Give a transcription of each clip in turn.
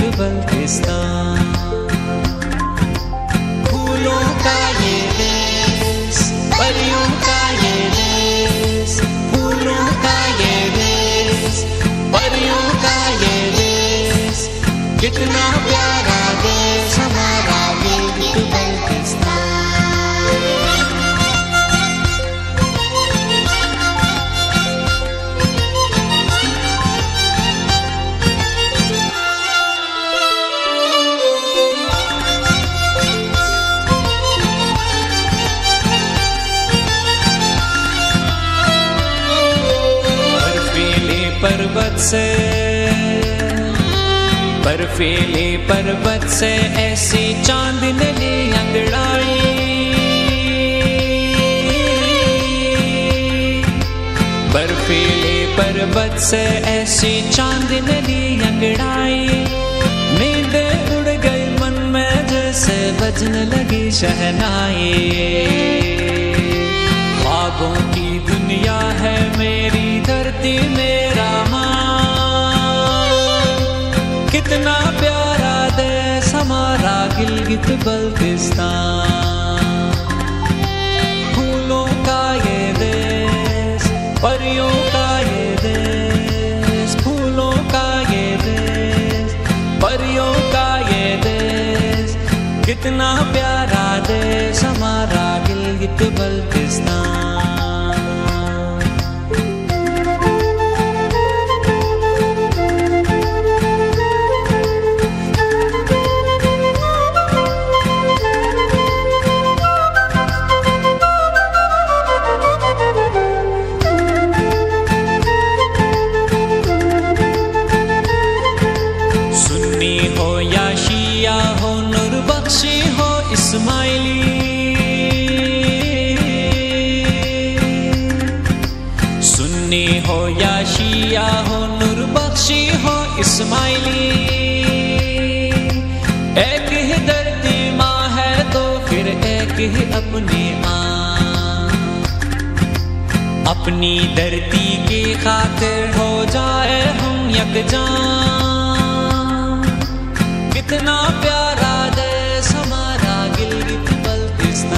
गिलगित बल्तिस्तान से। बर्फीले पर्वत से ऐसी चांदनी अंगड़ाई बर्फीले पर्वत से ऐसी चांदनी अंगड़ाई नींद उड़ गई मन में जैसे बजने लगी शहनाई। ख्वाबों की दुनिया है मेरी धरती माँ। गिलगित बल्तिस्तान। फूलों का ये देश, परियों का ये देश, फूलों का ये देश, परियों का ये देश, कितना प्यारा हो या शिया हो, नूर बख्शी हो, इस्माइली। सुन्नी हो या शिया हो, नूर बख्शी हो, इस्माइली। एक ही धरती माँ है तो फिर एक ही अपनी माँ। अपनी धरती की खातिर हो जाए हम यकजान। कितना प्यारा देश हमारा गिलगित बल्तिस्तान।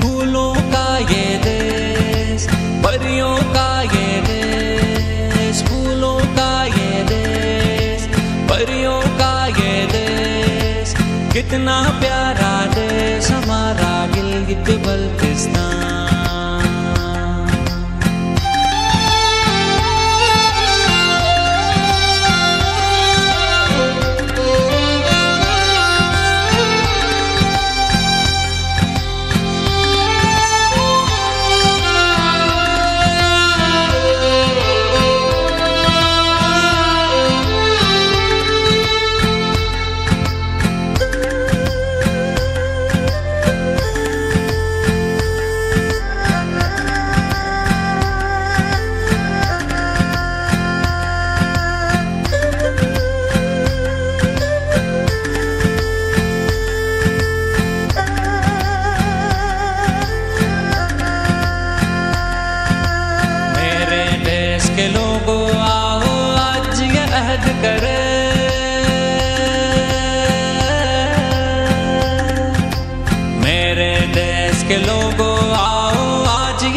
फूलों का ये देश परियों का ये देश, फूलों का ये देश परियों का ये देश। कितना प्यारा देश हमारा गिलगित बल्तिस्तान।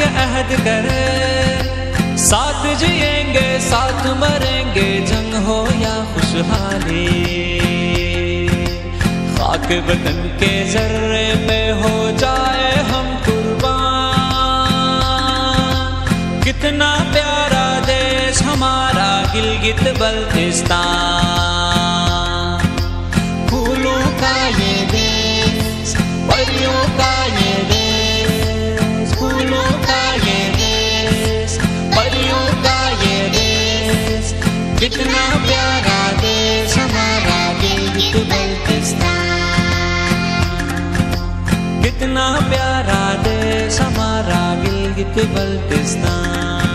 अहद करे। साथ जिएँगे, साथ मरेंगे, जंग हो या खुशहाली। खाक बदन के जर्रे पे हो जाए हम कुर्बान। कितना प्यारा देश हमारा गिलगित बल्तिस्तान। कितना प्यारा देश हमारा गिलगित बल्तिस्तान।